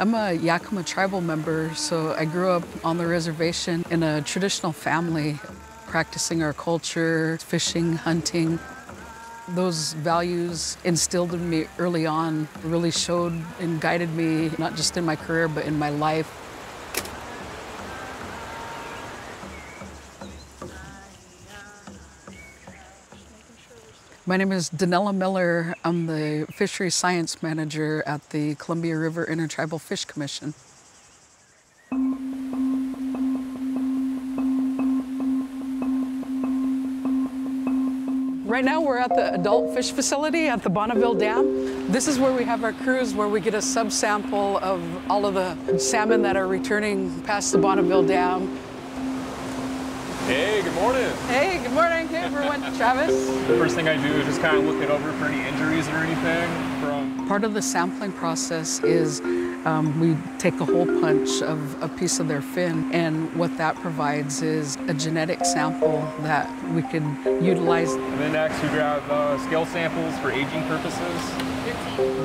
I'm a Yakima tribal member, so I grew up on the reservation in a traditional family, practicing our culture, fishing, hunting. Those values instilled in me early on really showed and guided me, not just in my career, but in my life. My name is Donella Miller. I'm the Fisheries Science Manager at the Columbia River Intertribal Fish Commission. Right now we're at the adult fish facility at the Bonneville Dam. This is where we have our crews where we get a subsample of all of the salmon that are returning past the Bonneville Dam. Hey, good morning. Hey, good morning. Hey, everyone. Travis. The first thing I do is just kind of look it over for any injuries or anything from... Part of the sampling process is um, we take a hole punch of a piece of their fin, and what that provides is a genetic sample that we can utilize. And then next we grab uh, scale samples for aging purposes.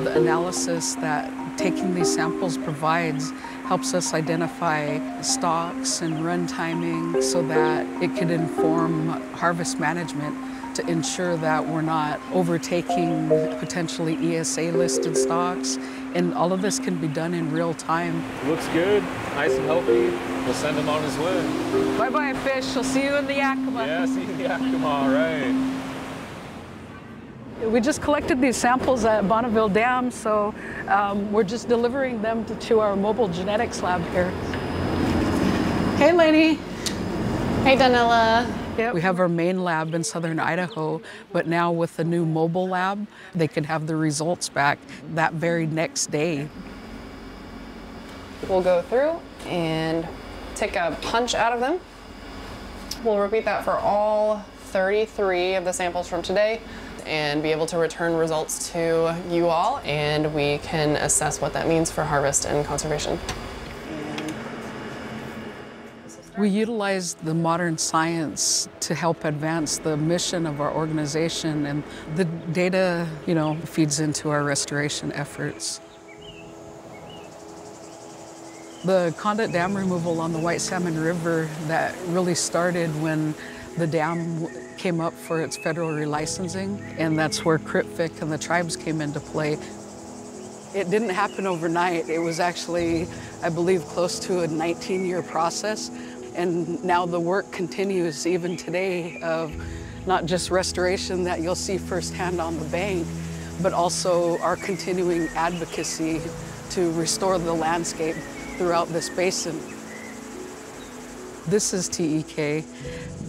The analysis that taking these samples provides helps us identify stocks and run timing so that it can inform harvest management to ensure that we're not overtaking potentially ESA listed stocks. And all of this can be done in real time. Looks good, nice and healthy. We'll send him on his way. Bye bye, fish. I'll see you in the Yakima. Yeah, see you in the Yakima, all right. We just collected these samples at Bonneville Dam, so um, we're just delivering them to, to, our mobile genetics lab here. Hey, lady. Hey, Donella. Yeah, we have our main lab in southern Idaho, but now with the new mobile lab, they can have the results back that very next day. We'll go through and take a punch out of them. We'll repeat that for all 33 of the samples from today and be able to return results to you all and we can assess what that means for harvest and conservation. We utilize the modern science to help advance the mission of our organization and the data, you know, feeds into our restoration efforts. The Conduit Dam removal on the White Salmon River that really started when the dam came up for its federal relicensing, and that's where CRITFC and the tribes came into play. It didn't happen overnight. It was actually, I believe, close to a 19-year process, and now the work continues even today of not just restoration that you'll see firsthand on the bank, but also our continuing advocacy to restore the landscape throughout this basin. This is TEK,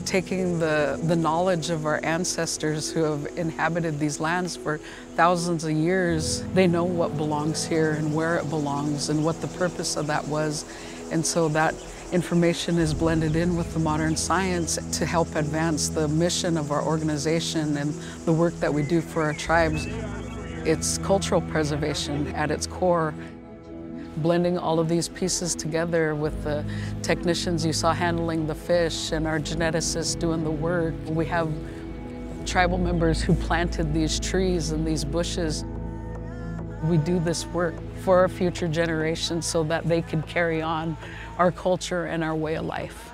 taking the, the knowledge of our ancestors who have inhabited these lands for thousands of years. They know what belongs here and where it belongs and what the purpose of that was. And so that information is blended in with the modern science to help advance the mission of our organization and the work that we do for our tribes. It's cultural preservation at its core blending all of these pieces together with the technicians you saw handling the fish and our geneticists doing the work. We have tribal members who planted these trees and these bushes. We do this work for our future generations so that they can carry on our culture and our way of life.